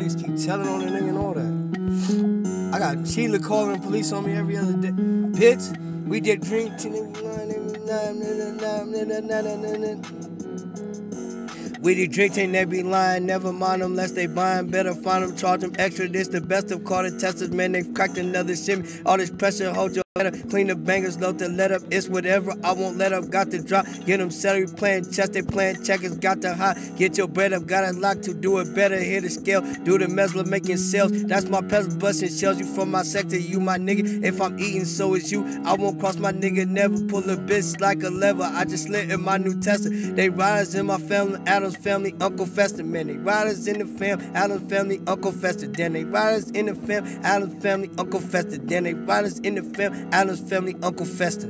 Niggas keep telling on the nigga and all that. I got Sheila calling police on me every other day. Pitts, we did drink. We did drink and they be lying, never mind them unless they buying. Better find them, charge them extra. This the best of Carter testers, man. They've cracked another shimmy. All this pressure, hold your up. Clean the bangers, load the let up. It's whatever, I won't let up. Got to drop, get them celery playing chess, they playing checkers. Got to hot, get your bread up. Got a lot to do it better. Hit the scale, do the mesla making sales. That's my peasant busting shells. You from my sector, you my nigga. If I'm eating, so is you. I won't cross my nigga, never pull a bitch like a lever. I just lit in my new Tesla. They riders in my family, Addams family, Uncle Fester. Man, they riders in the fam, Addams family, Uncle Fester. Then they riders in the fam, Addams family, Uncle Fester. Then they riders in the fam, Addams family, Uncle Fester.